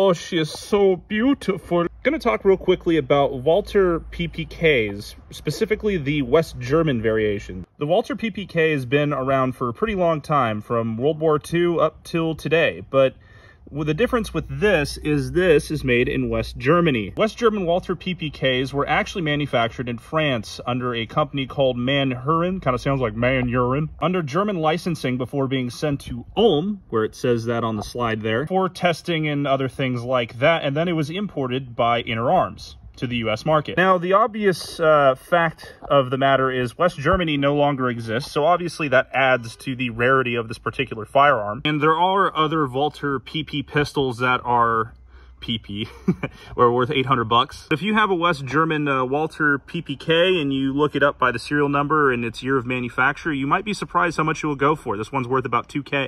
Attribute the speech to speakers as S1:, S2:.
S1: Oh, she is so beautiful. Gonna talk real quickly about Walther PPKs, specifically the West German variation. The Walther PPK has been around for a pretty long time, from World War II up till today, but well, the difference with this is this is made in West Germany. West German Walther PPKs were actually manufactured in France under a company called Manurhin, kind of sounds like Manhuren, under German licensing before being sent to Ulm, where it says that on the slide there, for testing and other things like that, and then it was imported by Inter Arms to the US market. Now, the obvious uh, fact of the matter is West Germany no longer exists, so obviously that adds to the rarity of this particular firearm. And there are other Walther PP pistols that are PP or worth 800 bucks. If you have a West German uh, Walther PPK and you look it up by the serial number and its year of manufacture, you might be surprised how much it will go for. This one's worth about 2K.